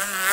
Mm-hmm.